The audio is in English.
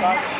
Bye.